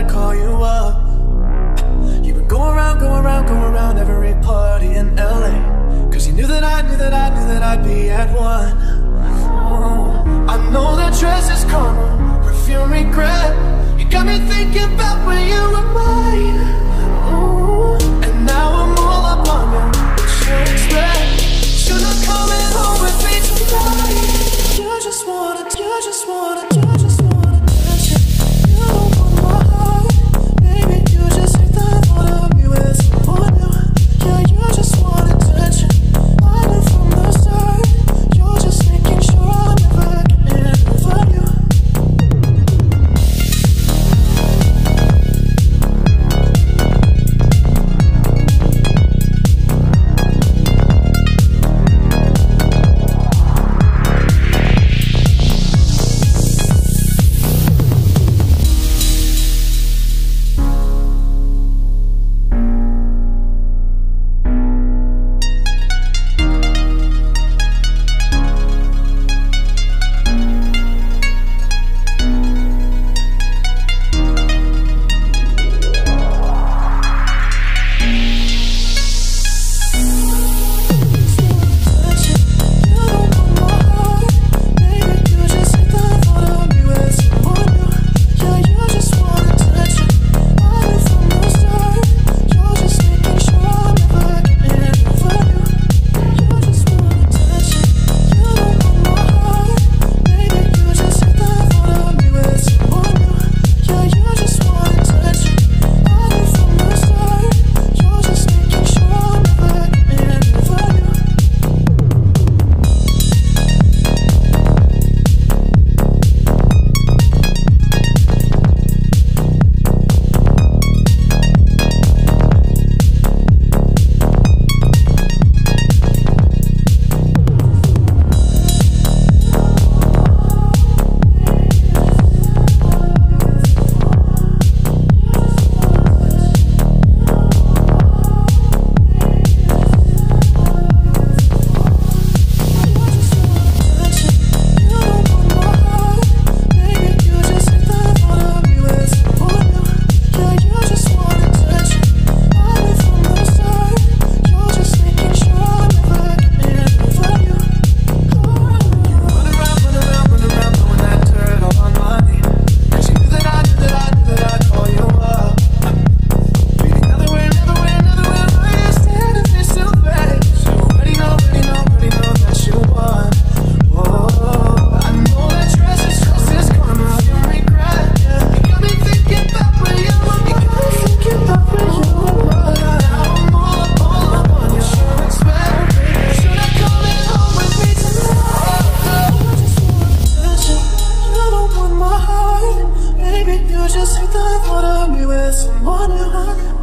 I'd call you up. You've been going around, going around, going around every party in LA. Cause you knew that I knew that I knew that I'd be at one. Oh, I know that dress is karma, someone you